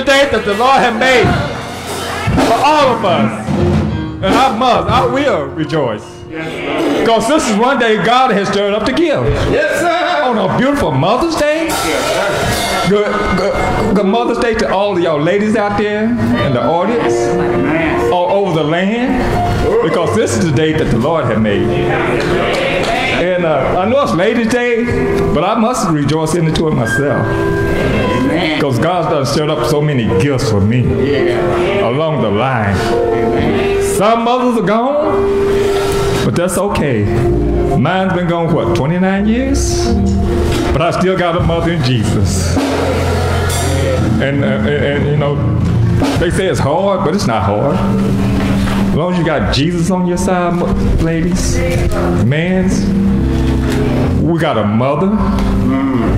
the day that the Lord has made for all of us. And I must, I will rejoice. Because this is one day God has stirred up to give. Yes, sir. On a beautiful Mother's Day. Good, good, good Mother's Day to all of y'all ladies out there in the audience, all over the land, because this is the day that the Lord had made. And uh, I know it's Ladies' Day, but I must rejoice into it myself. Because God's done stirred up so many gifts for me along the line. Some mothers are gone, but that's okay. Mine's been gone, what, 29 years? But I still got a mother in Jesus. And, uh, and, and, you know, they say it's hard, but it's not hard. As long as you got Jesus on your side, ladies, mans, we got a mother,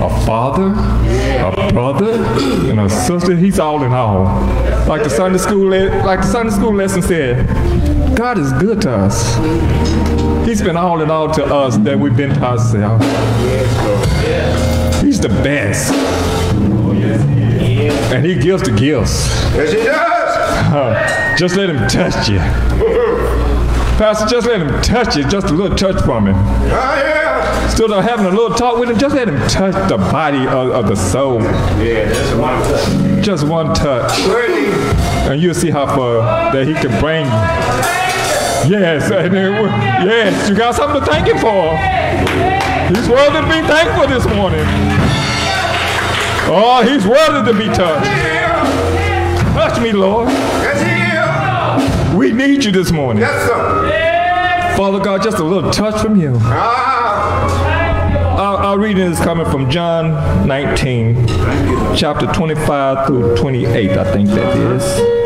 a father, a brother, and a sister. He's all in all. Like the Sunday school, like the Sunday school lesson said, God is good to us. He's been all in all to us that we've been to ourselves. He's the best. And he gives the gifts. Yes, he does. Uh, just let him touch you. Pastor, just let him touch you. Just a little touch from him. Oh, yeah. Still not having a little talk with him. Just let him touch the body of, of the soul. Yeah, just one touch. Just one touch. Worthy. And you'll see how far that he can bring you. Yes, and yes, you got something to thank him for. He's worthy to be thankful this morning. Oh, he's worthy to be touched. Touch me, Lord. Yes, he is. We need you this morning. Yes, sir. Father God, just a little touch from you. Ah. Our, our reading is coming from John 19, chapter 25 through 28, I think that is.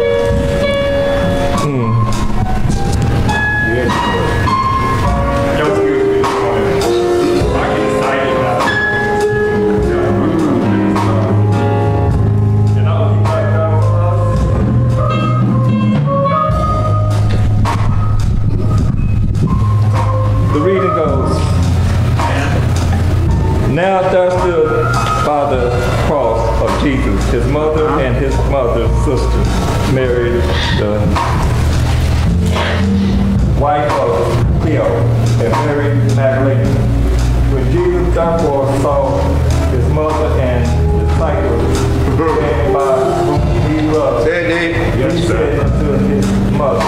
Mary Magdalene. When Jesus therefore saw his mother and disciples standing by whom he loved, Say it, he said unto his mother,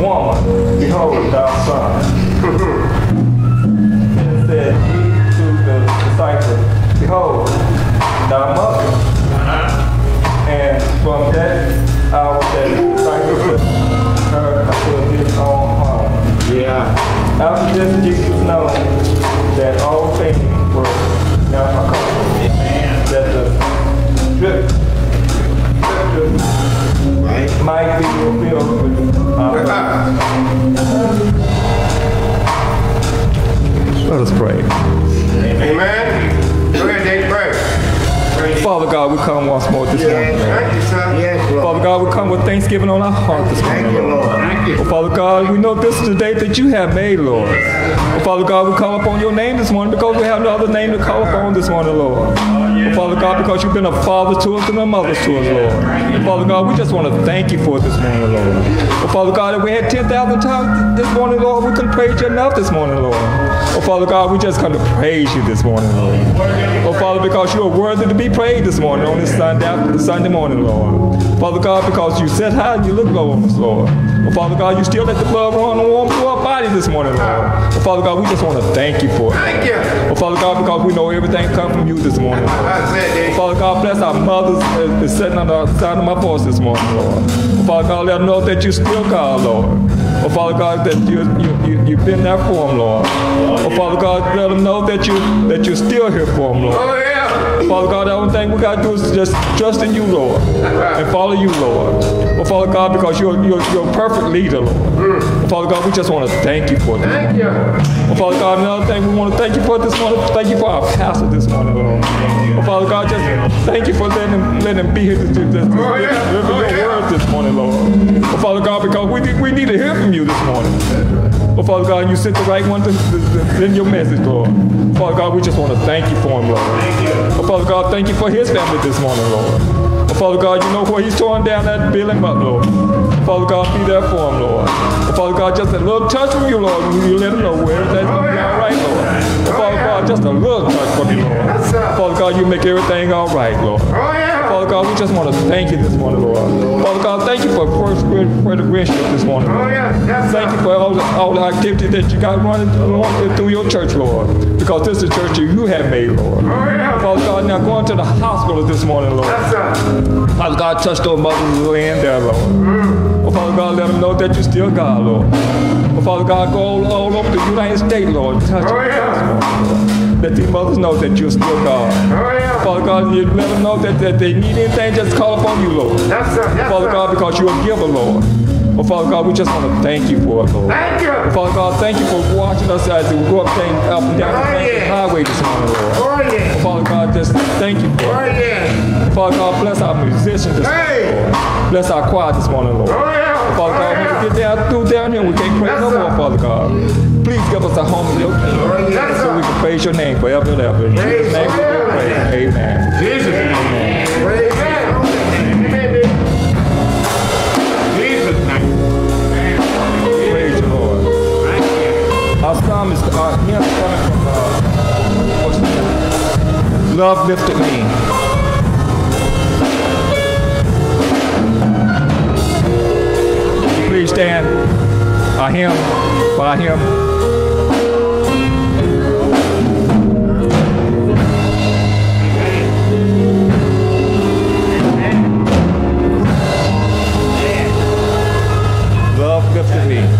Woman, behold thy son. And said he to the disciples, Behold, thy mother. Uh-huh. And from that hour that the disciples took her unto his own home. Yeah. After this, Jesus knew that all things were now accomplished. Thanksgiving on our heart this morning. Thank you, Lord. Thank you. Oh, Father God, we know this is the day that you have made, Lord. Oh, Father God, we call upon your name this morning because we have no other name to call upon this morning, Lord. Oh, Father God, because you've been a father to us and a mother to us, Lord. And Father God, we just want to thank you for this morning, Lord. Oh, Father God, if we had 10,000 times this morning, Lord, we couldn't praise you enough this morning, Lord. Oh, Father God, we just come to praise you this morning, Lord. Oh, Father, because you are worthy to be praised this morning on this Sunday, after Sunday morning, Lord. Father God, because you sit high and you look low on us, Lord. Oh, Father God, you still let the blood run warm through our body this morning, Lord. Oh, Father God, we just want to thank you for it. Thank you. Oh, Father God, because we know everything comes from you this morning, Lord. Oh, Father God, bless our mothers is sitting on the side of my voice this morning, Lord. Oh, Father God, let them know that you're still God, Lord. Oh, Father God, that you, you, you, you've been there for them, Lord. Oh, Father God, let them know that, you, that you're still here for them, Lord. Oh, yeah. Father God, the only thing we got to do is just trust in you, Lord, and follow you, Lord. Well, Father God, because you're, you're, you're a perfect leader, Lord. Well, Father God, we just want to thank you for this. Thank you. Well, Father God, another thing we want to thank you for this morning, thank you for our pastor this morning, Lord. Well, Father God, just thank you for letting him, letting him be here to, Oh, Oh, your yeah. word this morning, Lord. Well, Father God, because we, need- we need to hear from you this morning. Well, Father God, you sent the right one to, send your message, Lord. Father God, we just want to thank you for him, Lord. Thank you. Well, Father God, thank you for his family this morning, Lord. Well, Father God, you know where he's torn down that building up, Lord. Father God, be there for him, Lord. Well, Father God, just a little touch from you, Lord, you let him know where to be all right, Lord. Well, Father God, just a little touch from you, Lord. Father God, you make everything all right, Lord. Father God, we just want to thank you this morning, Lord. Father God, thank you for first Greater Friendship this morning. Oh, yes. Yes, Thank you for all the, all the activity that you got running through your church, Lord. Because this is the church that you have made, Lord. Oh, yeah. Father God, now going to the hospital this morning, Lord. Yes, sir. Father God, touch those mothers laying there, Lord. Mm. Father God, let them know that you're still God, Lord. Oh, Father God, go all, all over the United States, Lord. Touch Oh, yeah. Let these mothers know that you're still God. Oh, yeah. Father God, you let them know that, that they need anything, just call upon you, Lord. Yes, sir. Yes, Father sir. God, because you're a giver, Lord. Oh, Father God, we just want to thank you for it, Lord. Thank you. Father God, thank you for watching us as we go up, and- up and down the Oh, yeah. highway this morning, Lord. Oh, yeah. Father God, just thank you Oh, for it. yeah. Father God, bless our musicians this Hey. morning, Lord. Bless our choir this morning, Lord. Oh, yeah. Father God, Oh, when yeah. we get down through down here, we can't pray Yes, no more, Father God. Please give us a home in your kingdom so we can praise your name forever and ever. In Jesus' name we pray. Amen. Jesus' Love lifted me. Please stand. Our hymn by him. Love lifted me.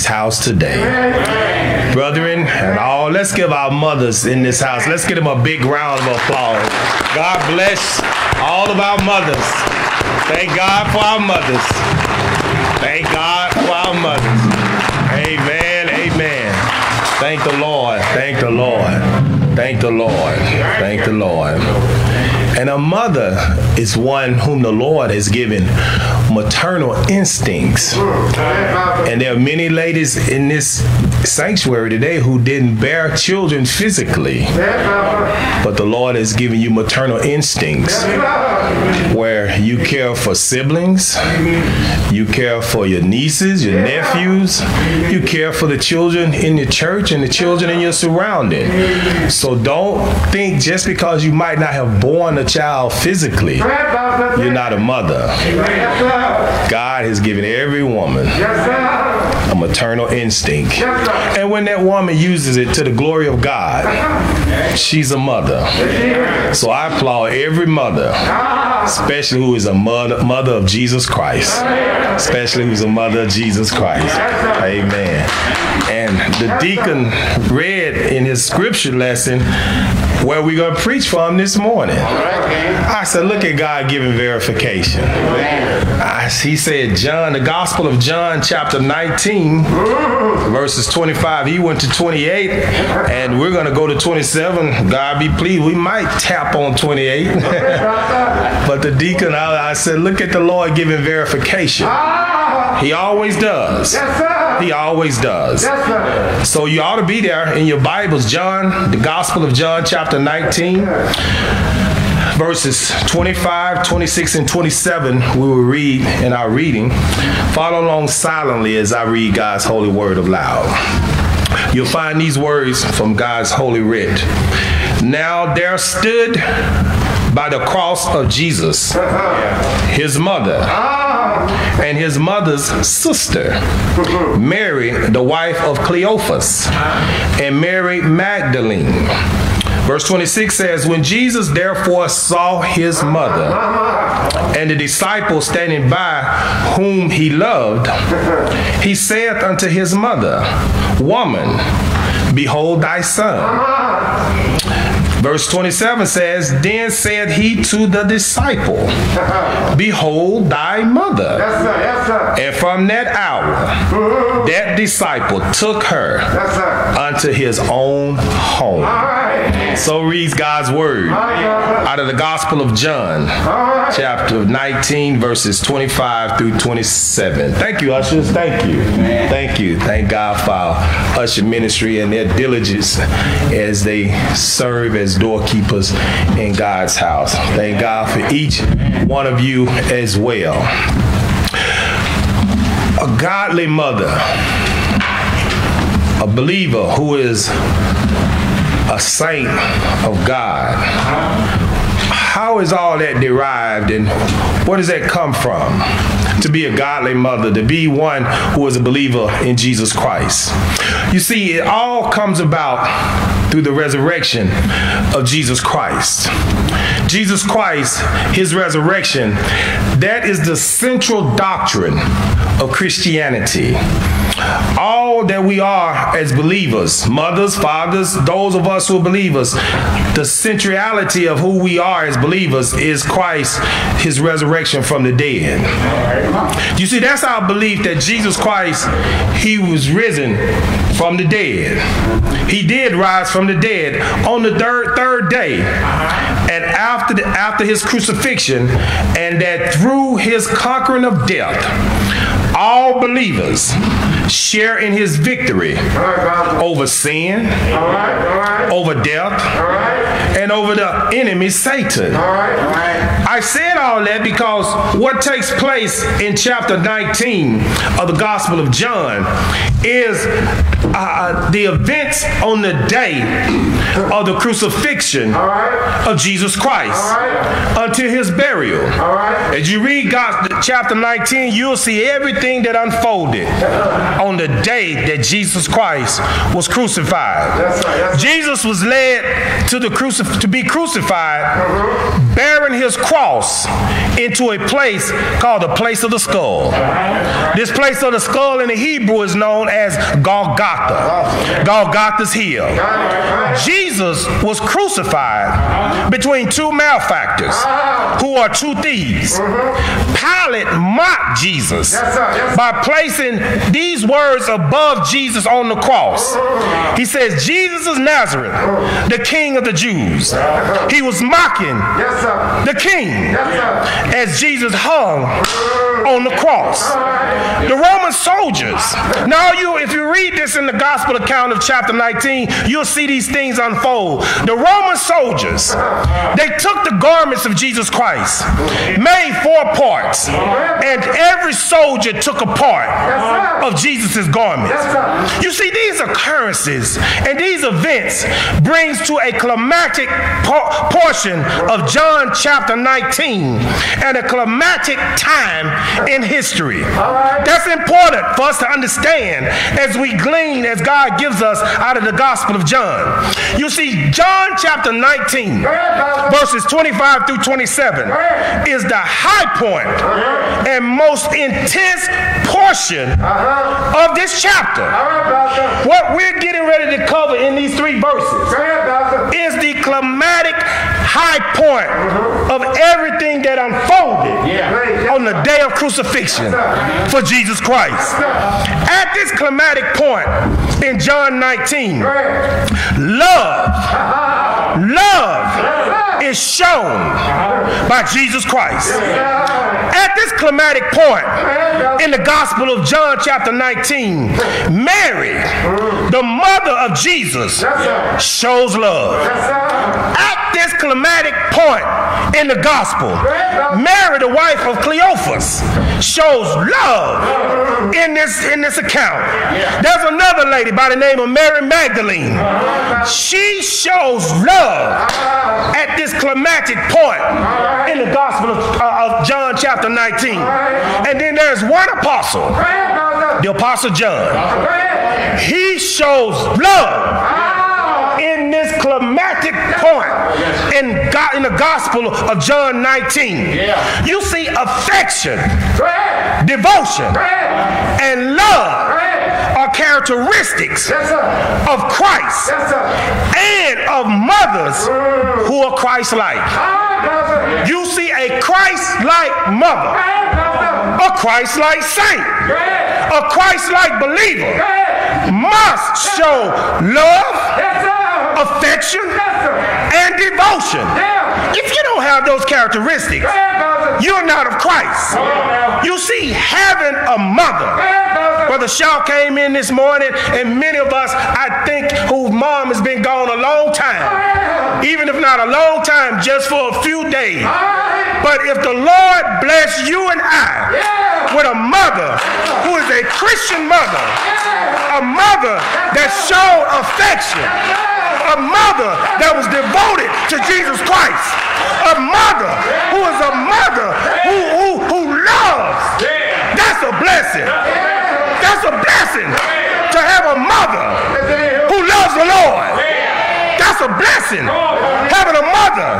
This house today. Brethren, and all, let's give our mothers in this house, let's give them a big round of applause. God bless all of our mothers. Thank God for our mothers. Thank God for our mothers. Amen. Amen. Thank the Lord. Thank the Lord. Thank the Lord. Thank the Lord. And a mother is one whom the Lord has given maternal instincts. And there are many ladies in this sanctuary today who didn't bear children physically, but the Lord has given you maternal instincts where you care for siblings, you care for your nieces, your nephews, you care for the children in the church and the children in your surrounding. So don't think just because you might not have born a child physically, you're not a mother. God has given every woman maternal instinct. And when that woman uses it to the glory of God, she's a mother. So I applaud every mother, especially who is a mother, mother of Jesus Christ, especially who's a mother of Jesus Christ. Amen. And the deacon read in his scripture lesson where we're going to preach from this morning. I said, look at God giving verification. I, he said, John, the Gospel of John, chapter 19, verses 25. He went to 28, and we're going to go to 27. God be pleased. We might tap on 28. but the deacon, I, I said, look at the Lord giving verification. He always does. He always does. So you ought to be there in your Bibles, John, the Gospel of John, chapter 19 verses 25, 26, and 27, we will read in our reading. Follow along silently as I read God's holy word aloud. You'll find these words from God's holy writ. Now there stood by the cross of Jesus his mother and his mother's sister, Mary, the wife of Cleophas, and Mary Magdalene. Verse 26 says, When Jesus therefore saw his mother and the disciple standing by whom he loved, he saith unto his mother, Woman, Behold thy son. Verse 27 says, Then said he to the disciple, Behold thy mother. Yes, sir. Yes, sir. And from that hour, mm-hmm. that disciple took her unto his own home. So reads God's word out of the Gospel of John, chapter 19, verses 25 through 27. Thank you, ushers. Thank you. Thank you. Thank God for our usher ministry and their diligence as they serve as doorkeepers in God's house. Thank God for each one of you as well. A godly mother, a believer who is a saint of God. How is all that derived and where does that come from? To be a godly mother, to be one who is a believer in Jesus Christ. You see, it all comes about through the resurrection of Jesus Christ. Jesus Christ, his resurrection, that is the central doctrine of Christianity. All that we are as believers, mothers, fathers, those of us who are believers, the centrality of who we are as believers is Christ, his resurrection from the dead. You see, that's our belief that Jesus Christ, he was risen from the dead. He did rise from the dead on the third third day. And after the, after his crucifixion, and that through his conquering of death, all believers share in his victory over sin, All right. All right. over death, All right. And over the enemy Satan. All right. All right. I said all that because what takes place in chapter 19 of the Gospel of John is uh, the events on the day of the crucifixion right. of Jesus Christ right. until his burial. All right. As you read God, chapter 19, you'll see everything that unfolded on the day that Jesus Christ was crucified. Sir. Yes. Jesus was led to the crucif- to be crucified, bearing his cross into a place called the place of the skull. This place of the skull in the Hebrew is known as Golgotha. Golgotha's hill. Jesus was crucified between two malefactors who are two thieves. Pilate mocked Jesus by placing these words above Jesus on the cross. He says, Jesus is Nazareth, the King of the Jews. He was mocking Yes, sir. the King Yes, sir. as Jesus hung on the cross. The Roman soldiers. Now, you, if you read this in the gospel account of chapter 19, you'll see these things unfold. The Roman soldiers, they took the garments of Jesus Christ, made four parts, and every soldier took a part of Jesus' garments. Yes. You see, these occurrences and these events brings to a climactic po- portion of John chapter 19 and a climactic time in history. right. That's important for us to understand as we glean as God gives us out of the Gospel of John. You see, John chapter 19, ahead, verses 25 through 27, is the high point and most intense portion of this chapter. Right. What we're getting ready to cover in these three verses ahead, is the climatic high point of everything that unfolded Yeah. on the day of crucifixion for Jesus Christ. At this climatic point in John 19, Go ahead. love, love is shown by Jesus Christ. At this climatic point in the Gospel of John, chapter 19, Mary, the mother of Jesus, shows love. At this climatic point in the Gospel, Mary, the wife of Cleophas, shows love in this, in this account. There's another lady by the name of Mary Magdalene. She shows love at this climactic point in the Gospel of, uh, of John, chapter 19. And then there's one apostle, the Apostle John. He shows love in this climactic point in, God, in the Gospel of John 19. You see affection, devotion, and love. Are are characteristics Yes, sir. of Christ Yes, sir. and of mothers who are Christ like. Ah. You see a Christ like mother, a Christ like saint, a Christ like believer must show love, affection, and devotion. If you don't have those characteristics, you're not of Christ. You see, having a mother. Brother Shaw came in this morning, and many of us, I think, whose mom has been gone a long time, even if not a long time, just for a few days. But if the Lord bless you and I with a mother who is a Christian mother, a mother that showed affection, a mother that was devoted to Jesus Christ, a mother who is a mother who, who, who loves, that's a blessing. That's a blessing to have a mother who loves the Lord. That's a blessing. Having a mother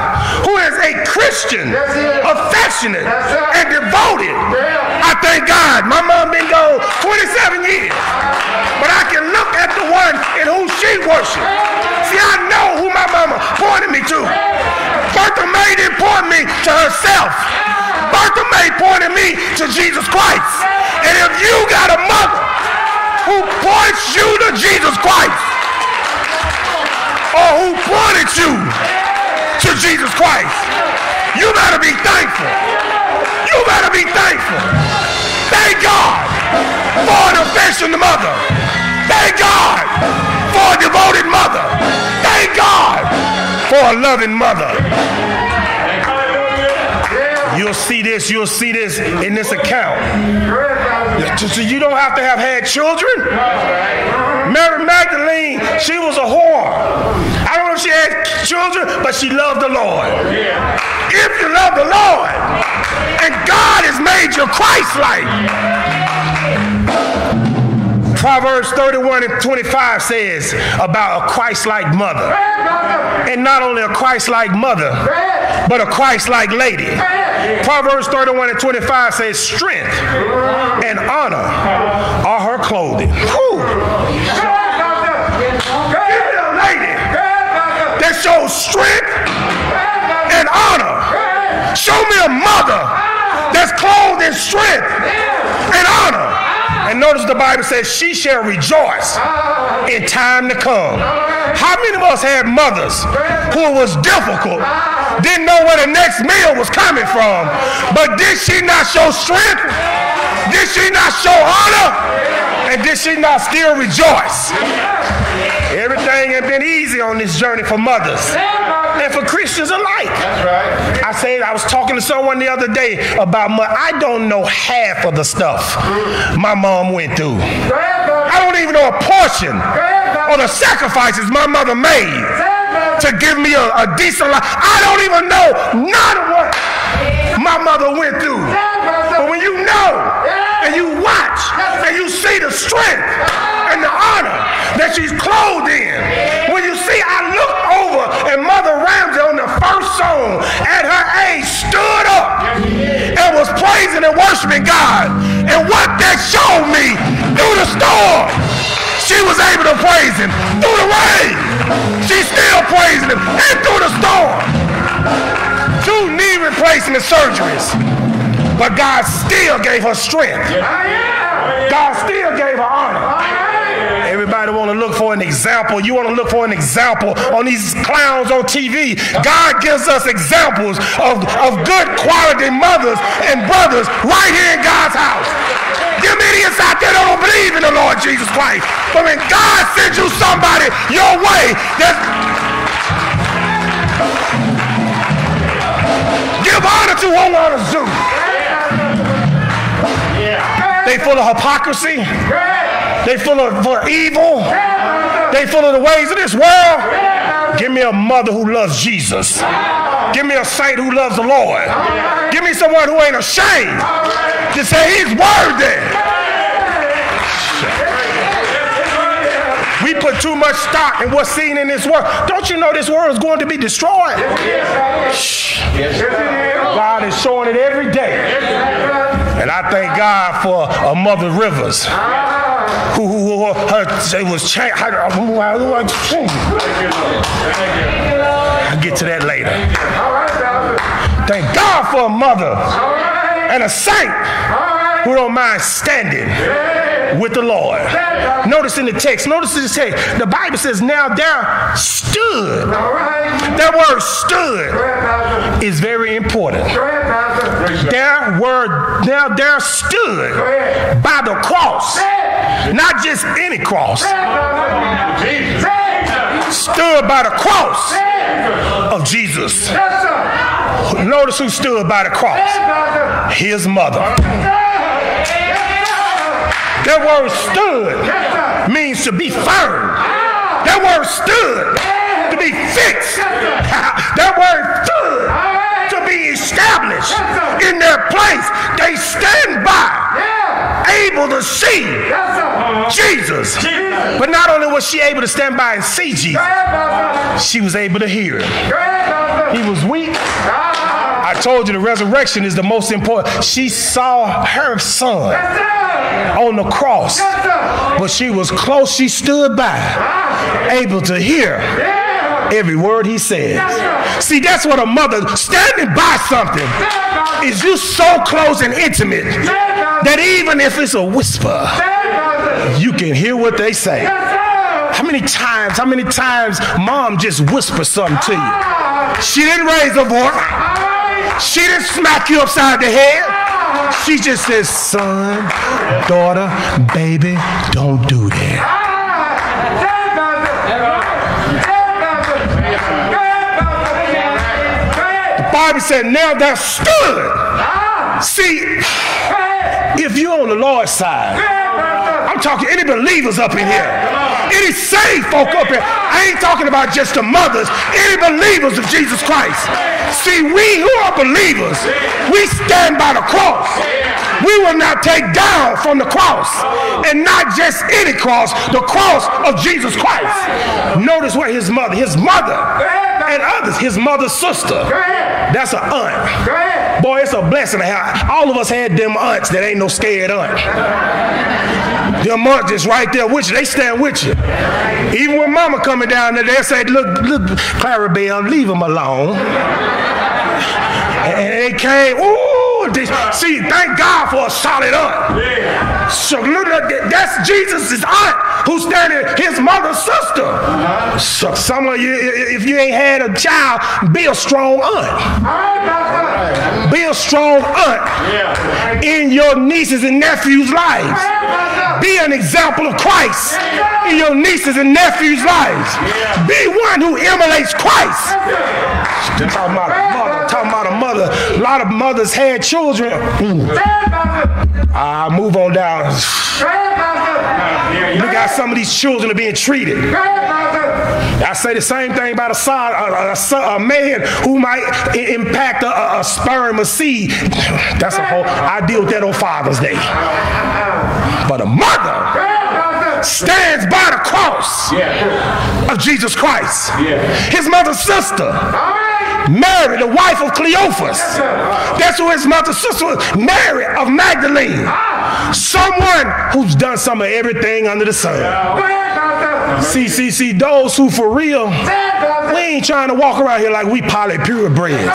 who is a Christian, affectionate, and devoted. I thank God. My mom been gone 27 years. But I can look at the one in whom she worshiped. See, I know who my mama pointed me to. Bertha May didn't point me to herself. Bertha May pointed me to Jesus Christ. And if you got a mother who points you to Jesus Christ, or who pointed you to Jesus Christ, you better be thankful. You better be thankful. Thank God for an affectionate mother. Thank God for a devoted mother. Thank God for a loving mother. You'll see this, you'll see this in this account. So you don't have to have had children. Mary Magdalene, she was a whore. I don't know if she had children, but she loved the Lord. If you love the Lord, and God has made you Christ-like. Proverbs 31 and 25 says about a Christ-like mother. And not only a Christ-like mother, but a Christ-like lady. Proverbs 31 and 25 says, strength and honor are her clothing. Whew. Give me a lady that shows strength and honor. Show me a mother that's clothed in strength notice the Bible says, she shall rejoice in time to come. How many of us had mothers who was difficult, didn't know where the next meal was coming from, but did she not show strength? Did she not show honor? And did she not still rejoice? Everything ain't been easy on this journey for mothers and for Christians alike. That's right. I said I was talking to someone the other day about my. I don't know half of the stuff my mom went through. I don't even know a portion of the sacrifices my mother made to give me a, a decent life. I don't even know none of what my mother went through. But when you know and you watch and you see the strength and the honor that she's clothed in, when you see, I and Mother Ramsey on the first song at her age stood up and was praising and worshiping God. And what that showed me through the storm, she was able to praise him. Through the rain, she's still praising him. And through the storm, two knee replacement surgeries. But God still gave her strength. God still gave her honor. Everybody want to look an example. You want to look for an example on these clowns on TV. God gives us examples of, of good quality mothers and brothers right here in God's house. Them idiots out there don't believe in the Lord Jesus Christ. But when God sends you somebody your way, give honor to who honors due. They full of hypocrisy. They full of for evil. They full of the ways of this world. Give me a mother who loves Jesus. Give me a saint who loves the Lord. Give me someone who ain't ashamed to say he's worthy. We put too much stock in what's seen in this world. Don't you know this world is going to be destroyed? God is showing it every day. And I thank God for a Mother Rivers. It was changed. I'll get to that later. Thank God for a mother and a saint who don't mind standing with the Lord. Notice in the text, notice in the text, the Bible says, now there stood. That word stood is very important. There were now there stood by the cross, not just any cross, stood by the cross of Jesus. Notice who stood by the cross. His mother. That word stood means to be firm. That word stood to be fixed. that word stood to be established in their place. They stand by, able to see Jesus. But not only was she able to stand by and see Jesus, she was able to hear him. He was weak. I told you the resurrection is the most important. She saw her son on the cross, but she was close. She stood by, able to hear every word he said. See, that's what a mother standing by something is you so close and intimate that even if it's a whisper, you can hear what they say. How many times, how many times mom just whispers something to you? She didn't raise her voice. She didn't smack you upside the head. She just says, son, daughter, baby, don't do that. The Bible said, now there stood. See, if you're on the Lord's side, I'm talking any believers up in here, any saved folk up here. I ain't talking about just the mothers, any believers of Jesus Christ. See, we who are believers, we stand by the cross. We will not take down from the cross, and not just any cross, the cross of Jesus Christ. Notice where his mother, his mother, and others, his mother's sister. That's an aunt. Boy, it's a blessing to have. All of us had them aunts that ain't no scared aunt. Them aunts is right there with you. They stand with you. Even when mama coming down there, they say, look, look, Clarabelle, leave him alone. And they came, ooh, see, thank God for a solid aunt. So that's Jesus' aunt who's standing, his mother's sister. So some of you, if you ain't had a child, be a strong aunt. Be a strong aunt in your nieces and nephews' lives. Be an example of Christ in your nieces and nephews' lives. Be one who emulates Christ. Talking about mother. Talking about a mother. A lot of mothers had children. I move on down. Look how some of these children are being treated. I say the same thing about a, son, a, a, a man who might impact a, a, sperm, a seed. That's a whole. I deal with that on Father's Day. But a mother stands by the cross of Jesus Christ. His mother's sister. Mary, the wife of Cleophas. That's who his mother's sister was. Mary of Magdalene. Someone who's done some of everything under the sun. See, see, see, those who for real, we ain't trying to walk around here like we poly purebreds.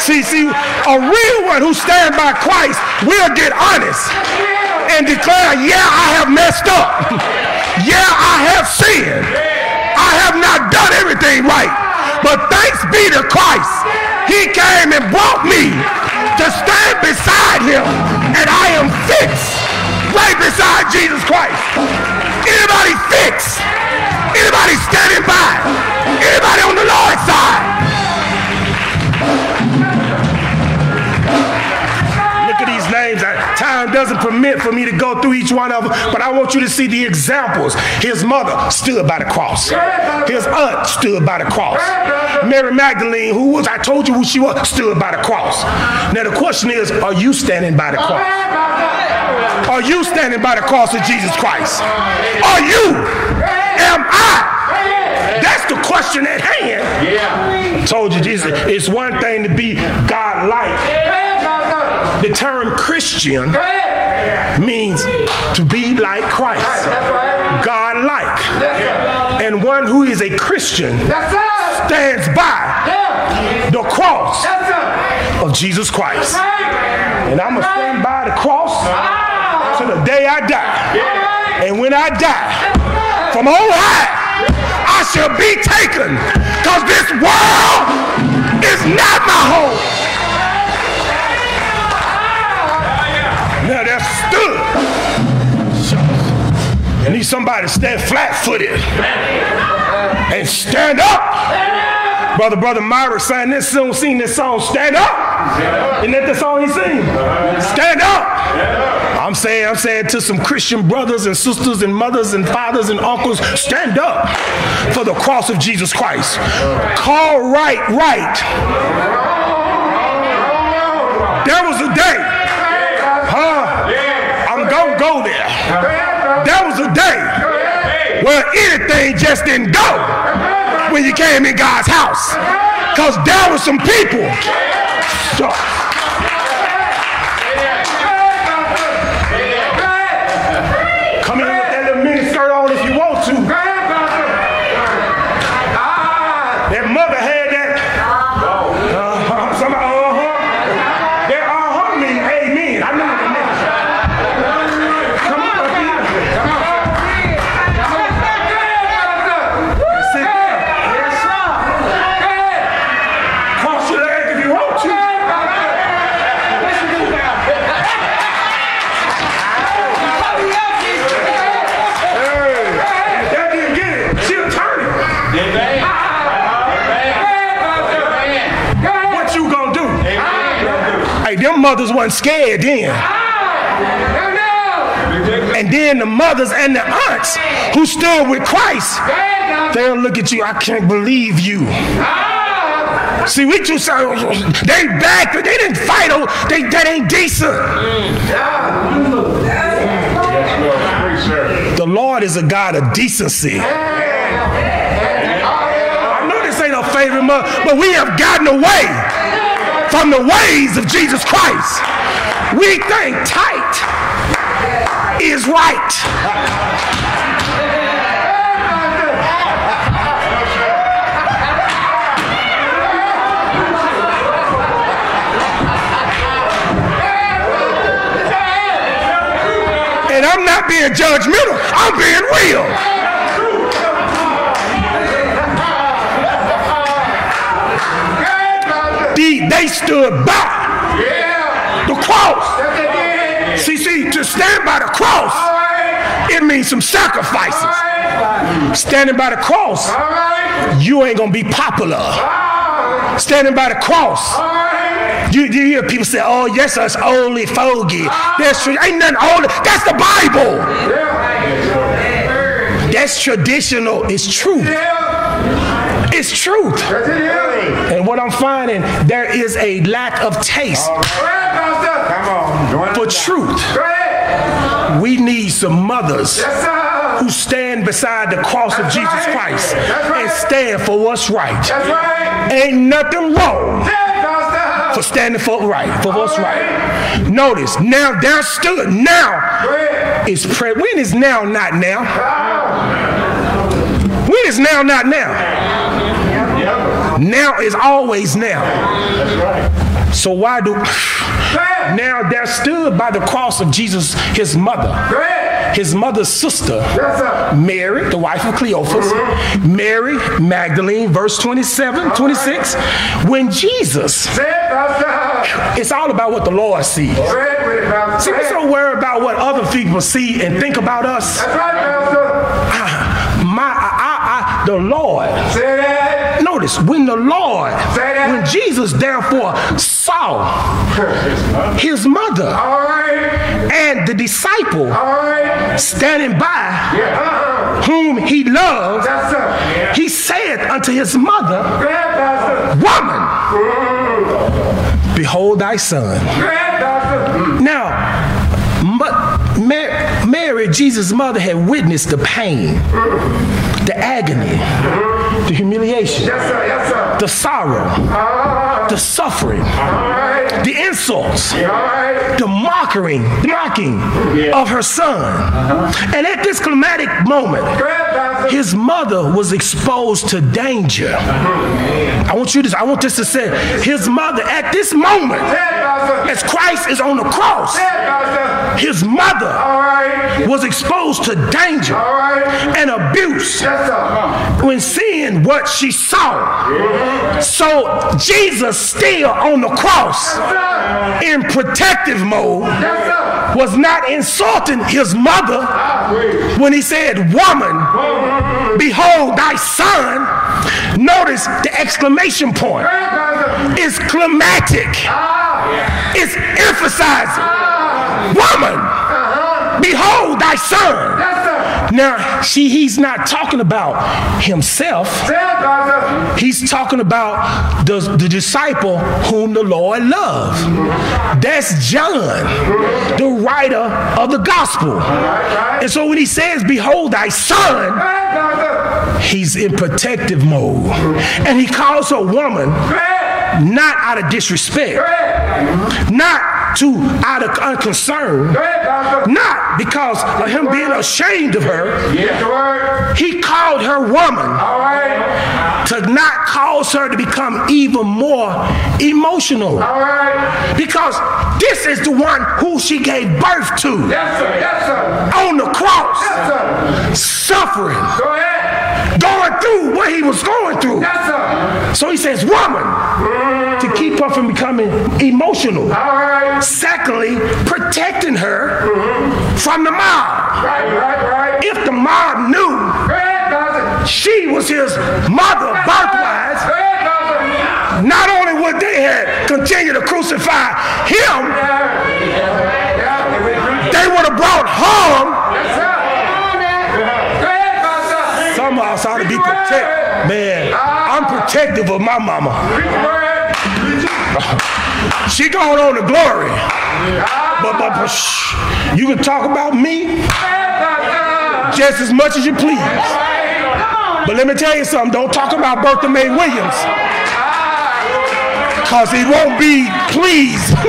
See, see, a real one who stand by Christ will get honest and declare, yeah, I have messed up. yeah, I have sinned. I have not done everything right. But thanks be to Christ. He came and brought me to stand beside him. And I am fixed right beside Jesus Christ. Anybody fixed? Anybody standing by? Anybody doesn't permit for me to go through each one of them, but I want you to see the examples. His mother stood by the cross. His aunt stood by the cross. Mary Magdalene, who was, I told you who she was, stood by the cross. Now the question is, are you standing by the cross? Are you standing by the cross of Jesus Christ? Are you? Am I? That's the question at hand. Yeah. Told you, Jesus, it's one thing to be God-like. The term Christian means to be like Christ, God like. And one who is a Christian stands by the cross of Jesus Christ. And I'm going to stand by the cross to the day I die. And when I die, from on high, I shall be taken. Because this world is not my home. Now that's stood. I need somebody to stand flat footed and stand up. Brother, brother Myra sang this song, sing this song, stand up. Isn't that the song he sing? Stand up. I'm saying, I'm saying to some Christian brothers and sisters and mothers and fathers and uncles, stand up for the cross of Jesus Christ. Call right, right. There was a day? Gonna go there. There was a day where anything just didn't go when you came in God's house. Because there were some people. So, mothers weren't scared then. And then the mothers and the aunts who stood with Christ, they'll look at you, I can't believe you. See, we too so uh, they back, but they didn't fight. Oh, they that ain't decent. The Lord is a God of decency. I know this ain't a favorite month, but we have gotten away from the ways of Jesus Christ. We think tight is right. And I'm not being judgmental, I'm being real. They, stood by the cross. See, see, to stand by the cross, it means some sacrifices. Standing by the cross, you ain't gonna be popular. Standing by the cross, you, you hear people say, oh, yes, that's only fogey. That's true. Ain't nothing older. That's the Bible. That's traditional. It's truth. It's truth. And what I'm finding, there is a lack of taste Come on, join for truth. We need some mothers who stand beside the cross of Jesus right. Christ right. and stand for what's right. Right. Ain't nothing wrong for standing for right, for what's right. Notice, now there stood, now is pre- when is now not now? When is now not now? Now is always now. So why do now there stood by the cross of Jesus his mother, his mother's sister. Mary, the wife of Cleophas, Mary Magdalene, verse 27, 26. When Jesus, it's all about what the Lord sees. See, we're so worried about what other people see and think about us. That's right, Pastor. Ah, My, I, I, the Lord. Say that. Notice when the Lord, when Jesus therefore saw his mother and the disciple standing by, Uh-huh. whom he loved, he said unto his mother, Go ahead, Pastor. Woman, behold thy son. Pastor. Now, Ma- Ma- Mary, Jesus' mother, had witnessed the pain, the agony, the humiliation, Yes, sir. Yes, sir. the sorrow, Uh, the suffering, right. the insults, right. the mocking, mocking of her son. And at this climatic moment, Go ahead, Pastor. His mother was exposed to danger. I want you to I want this to say his mother at this moment as Christ is on the cross his mother was exposed to danger and abuse when seeing what she saw. So Jesus still on the cross in protective mode was not insulting his mother when he said, Woman, behold thy son. Notice the exclamation point. It's climatic. It's emphasizing. Woman, behold thy son. Now, see, he's not talking about himself. He's talking about the, the disciple whom the Lord loved. That's John, the writer of the gospel. And so when he says, Behold thy son, he's in protective mode. And he calls a woman not out of disrespect, not to out of unconcern, not because of him being ashamed of her. He called her woman to not cause her to become even more emotional. Because this is the one who she gave birth to on the cross, suffering, going through what he was going through. So he says, woman, to keep her from becoming emotional. Secondly, protecting her from the mob. Right, right. If the mob knew she was his mother ahead, not only would they have continued to crucify him, they would have brought harm. Some of us ought to be protected. Man, I'm protective of my mama. Preach the word. She going on to glory. But, but, but shh, you can talk about me Go ahead, Pastor. just as much as you please. But let me tell you something. Don't talk about Bertha Mae Williams. Because he won't be pleased. Go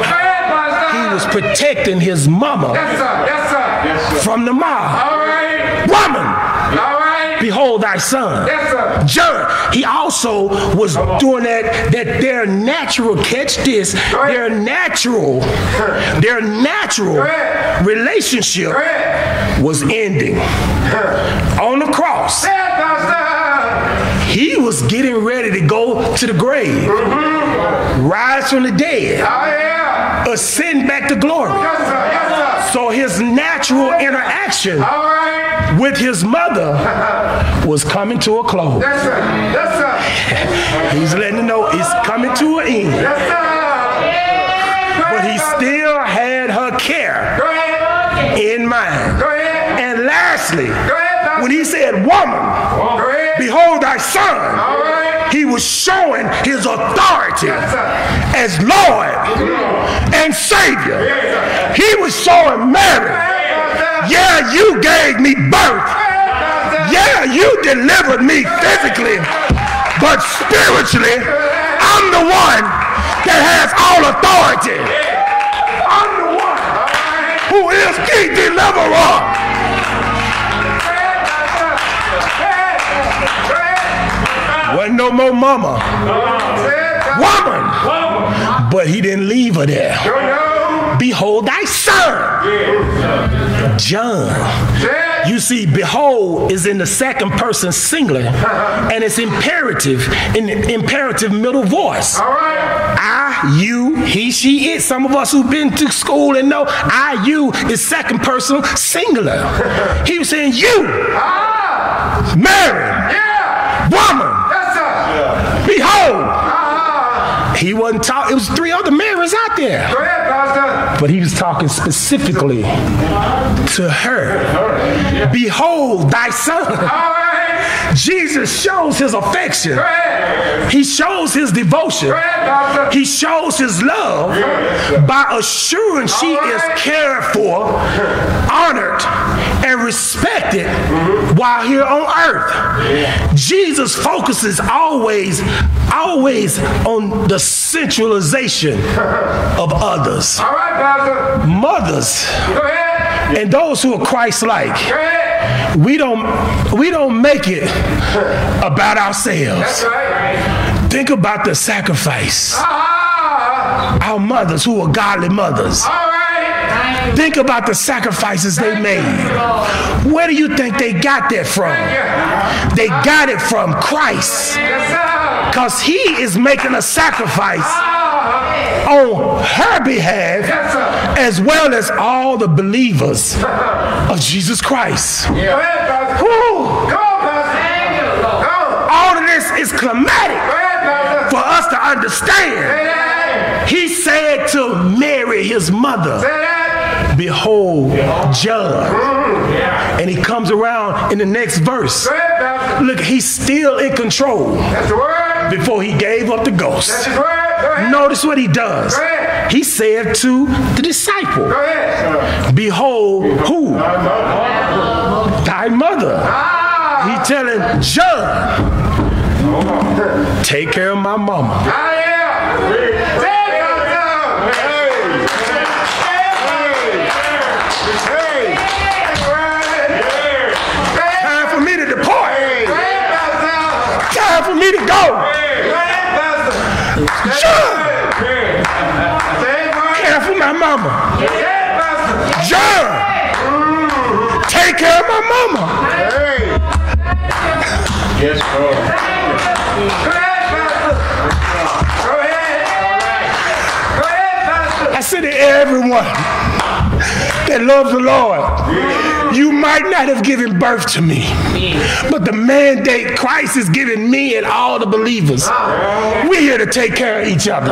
ahead, Pastor. he was protecting his mama Yes, sir. Yes, sir. from the mob. Woman. Behold thy son. Yes. John, he also was doing that, that their natural, catch this, their natural, their natural relationship was ending. On the cross, he was getting ready to go to the grave, rise from the dead, Oh, ascend back to glory. Yes, sir. Yes, sir. So his natural interaction. With his mother was coming to a close. Yes, sir. Yes, sir. He's letting you know it's coming to an end. Yes, sir. But he still had her care in mind. Go ahead. And lastly, when he said, Woman, behold thy son, All right. he was showing his authority as Lord and Savior. He was showing Mary. Yeah, you gave me birth. Yeah, you delivered me physically, but spiritually, I'm the one that has all authority. I'm the one who is the deliverer. Wasn't no more mama, woman, but he didn't leave her there. Behold thy son, John. You see, behold is in the second person singular, and it's imperative in the imperative middle voice. All right. I, you, he, she, it. Some of us who've been to school and know I, you is second person singular. He was saying, You, ah. Mary, woman, behold. He wasn't talking, it was three other Marys out there. But he was talking specifically to her. Behold thy son. Jesus shows his affection. He shows his devotion. He shows his love by assuring she is cared for, honored, and respected while here on earth. Jesus focuses always, always on the centralization of others. All right, Pastor. Mothers Go ahead. and those who are Christ-like. Go ahead. We don't we don't make it about ourselves. That's right. Think about the sacrifice. Ah. Our mothers who are godly mothers. Think about the sacrifices they made. Where do you think they got that from? They got it from Christ. Because he is making a sacrifice Ah. on her behalf as well as all the believers of Jesus Christ. Go ahead, Pastor. Whew. Come on, Pastor. Come on. All of this is climatic Go ahead, Pastor. for us to understand. He said to Mary, his mother, Say that. Behold, John. And he comes around in the next verse. Look, he's still in control before he gave up the ghost. Notice what he does. He said to the disciple, Behold, who? Thy mother. He telling John, take care of my mama. Ah, yeah. Say it, Pastor. Hey! Hey. Time for me to depart. Go ahead, Pastor. Time for me to go. Go. John, Say care for my mama. Say. John, take care of my mama. Yes, Lord. Go ahead, Pastor. Go ahead. Go ahead, Pastor. I said to everyone that loves the Lord, you might not have given birth to me, but the mandate Christ has given me and all the believers, we're here to take care of each other.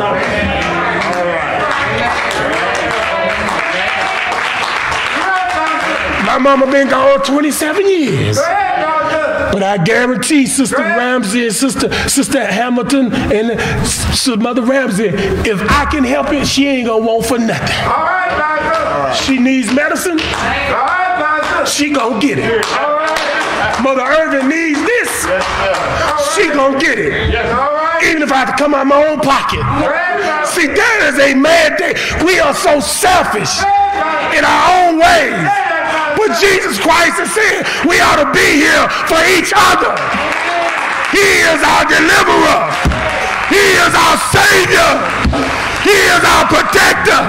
My mama been gone 27 years. Go ahead, Pastor. But I guarantee Sister Ramsey and Sister Sister Hamilton and Sister Mother Ramsey, if I can help it, she ain't gonna want for nothing. All right, Pastor. She needs medicine, All right. She gonna get it. Mother Irvin needs this, she gonna get it. Even if I have to come out of my own pocket. See, that is a mandate. We are so selfish in our own ways. But Jesus Christ is saying we ought to be here for each other. He is our deliverer. He is our savior. He is our protector.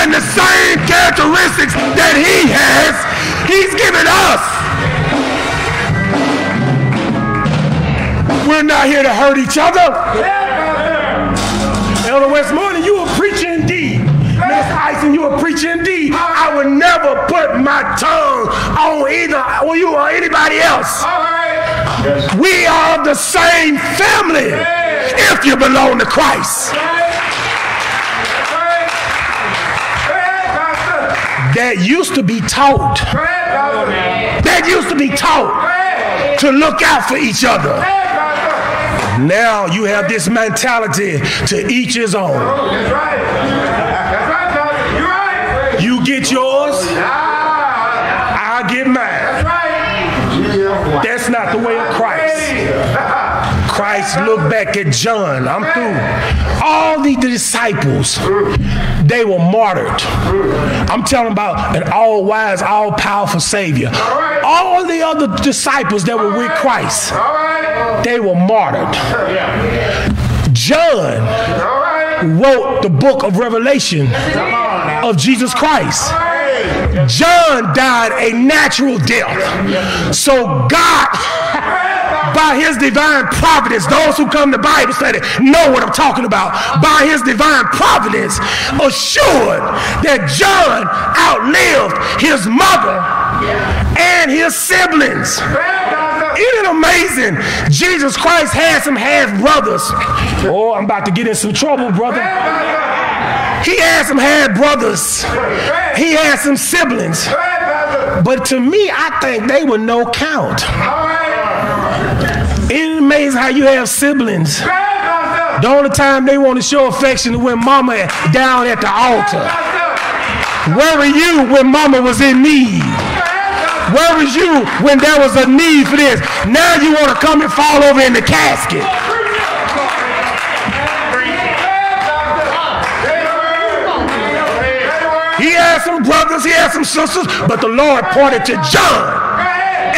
And the same characteristics that he has, he's given us. We're not here to hurt each other. Elder Westmoreland, you a preacher indeed. Minister Ison, you a preacher indeed. I would never put my tongue on either or you or anybody else. We are the same family if you belong to Christ. That used to be taught. That used to be taught to look out for each other. Now you have this mentality to each his own. You get yours, I'll get mine. That's not the way of Christ. Christ looked back at John. I'm through. All the disciples, they were martyred. I'm telling about an all wise, all powerful Savior. All the other disciples that were with Christ, All right. they were martyred. John All right. wrote the book of Revelation of Jesus Christ. John died a natural death. So God, by his divine providence, those who come to Bible study know what I'm talking about. By his divine providence, assured that John outlived his mother and his siblings. Isn't it amazing? Jesus Christ had some half brothers. Oh, I'm about to get in some trouble, brother. He had some half brothers. He had some siblings. But to me, I think they were no count. Amazing how you have siblings? The only time they want to show affection is when mama down at the altar. Where were you when mama was in need? Where was you when there was a need for this? Now you want to come and fall over in the casket. He had some brothers, he had some sisters, but the Lord pointed to John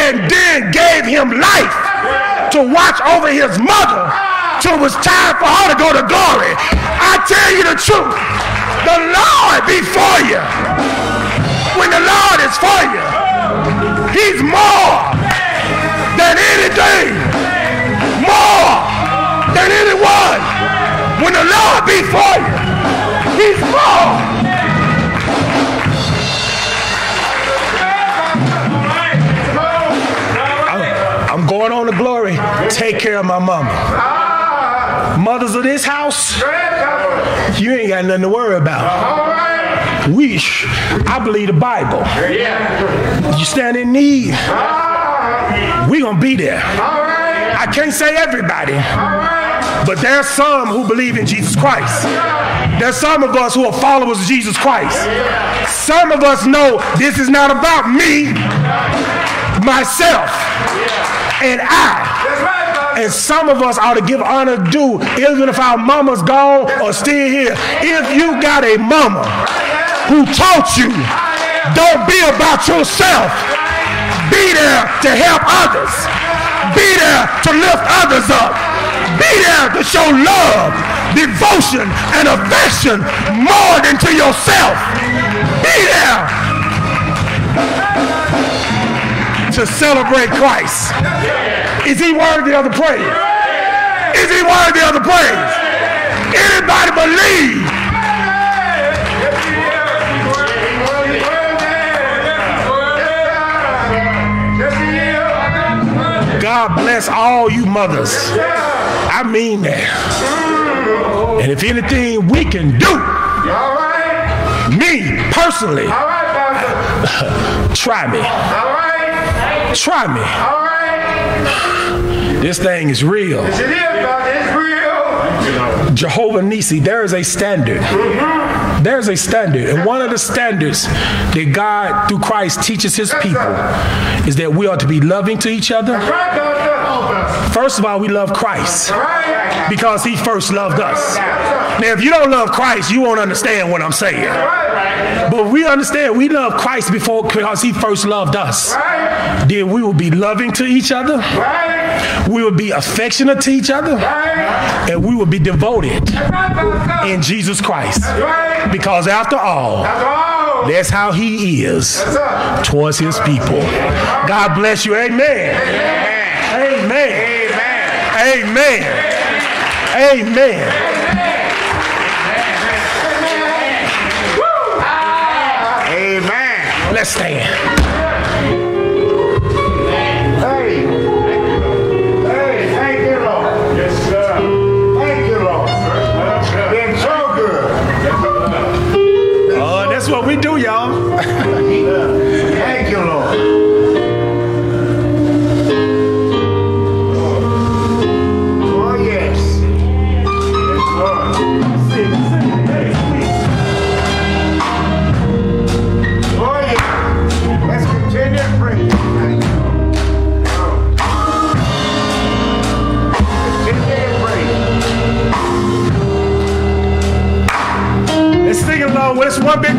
and then gave him life to watch over his mother till it was time for her to go to glory. I tell you the truth, the Lord be for you. When the Lord is for you, he's more than anything, more than anyone. When the Lord be for you, he's more. Going on to glory. Take care of my mama. Mothers of this house, you ain't got nothing to worry about. We, I believe the Bible. You stand in need, we gonna be there. I can't say everybody, but there's some who believe in Jesus Christ. There's some of us who are followers of Jesus Christ. Some of us know this is not about me, myself, and I. And some of us ought to give honor due, even if our mama's gone or still here. If you got a mama who taught you, don't be about yourself. Be there to help others. Be there to lift others up. Be there to show love, devotion, and affection more than to yourself. Be there to celebrate Christ. Is he worthy of the praise? Is he worthy of the praise? Anybody believe? God bless all you mothers. I mean that. And if anything we can do, me personally, try me. Try me. All right. This thing is real. Jehovah Nisi, there is a standard. There's a standard. And one of the standards that God, through Christ, teaches his people is that we are to be loving to each other. First of all, we love Christ because he first loved us. Now, if you don't love Christ, you won't understand what I'm saying. But we understand we love Christ before because he first loved us. Then we will be loving to each other. We will be affectionate to each other. And we will be devoted in Jesus Christ. Because after all, that's how he is towards his people. God bless you. Amen. Amen. Amen. Amen. Amen. Amen. Let's stand.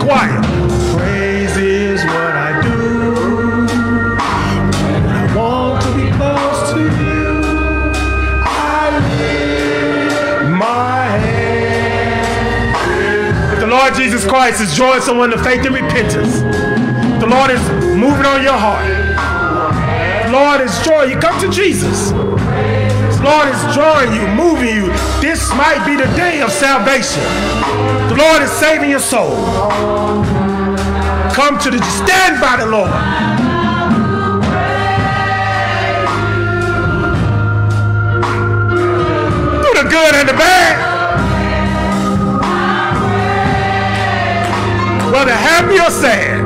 Choir. Praise is what I do when I want to be close to you. I lift my hand. If the Lord Jesus Christ is drawing someone to faith and repentance, the Lord is moving on your heart. The Lord is drawing you. Come to Jesus. The Lord is drawing you, moving you. This might be the day of salvation. The Lord is saving your soul. Come to the stand by the Lord. Do the good and the bad. Whether happy or sad.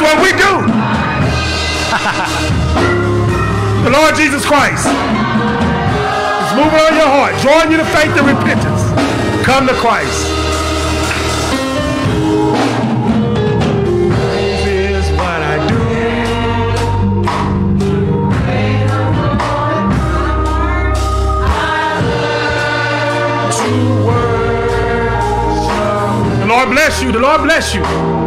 That's what we do. The Lord Jesus Christ is moving on your heart, drawing you to faith and repentance. Come to Christ. Praise is what I do. The Lord bless you. The Lord bless you.